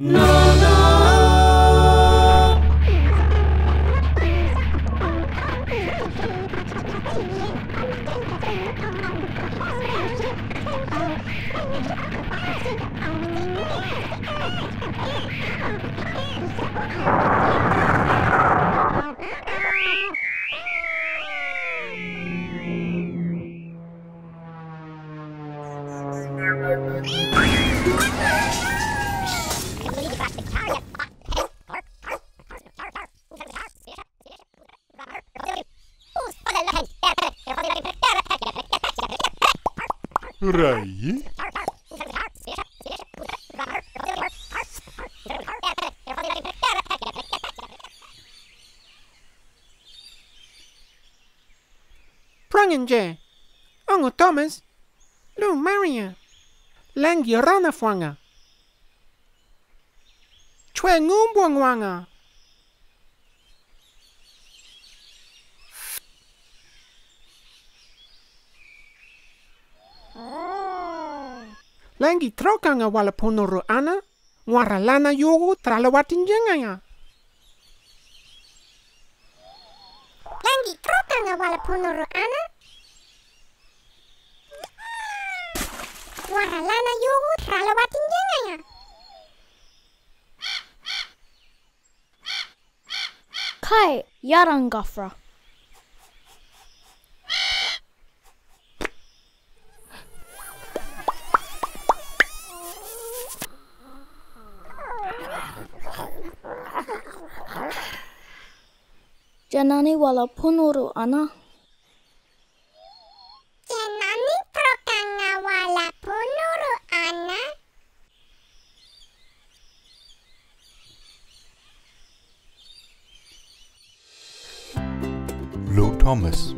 No, no! Rai. Prangenje. Ongo Thomas. Lu Maria. Langi Rana Chwe Chuengumbuangwanga. Langi trokanga wala ponoro ana. Wara lana yogo trala watinjengaya. Langi trokanga wala punuru ana. Wara lana yogo trala watinjengaya. Kai Yarangafra. Janani wala punuru ana. Janani trokanga wala punuru ana. Lou Thomas.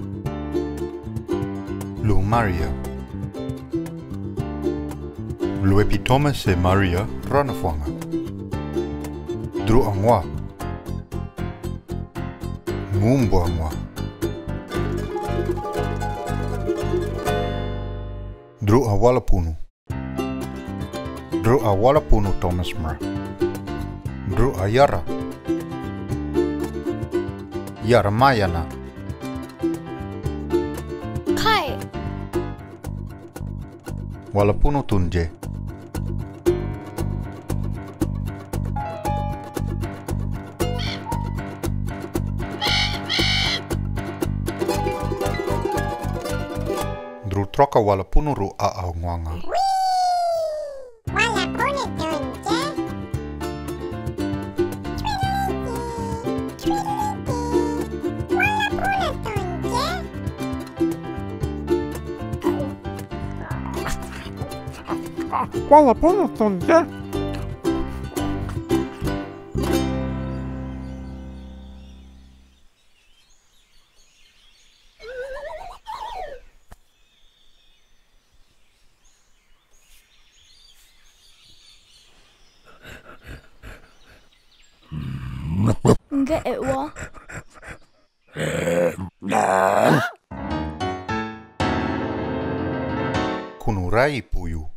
Lou Maria. Lou Epi Thomas e Maria Ranafwanga. Dru Angwa. Ngumbo Angwa. Dru Awalapunu. Dru Awalapunu Thomas Mar. Dru Ayara. Yara Mayana. Kai Walaupun tunje. troca wala punuru a ao ngoanga. Wala pune tunke. Wala. Wala. Nge ewa. Kunurai puyu.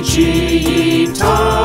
Benedicta.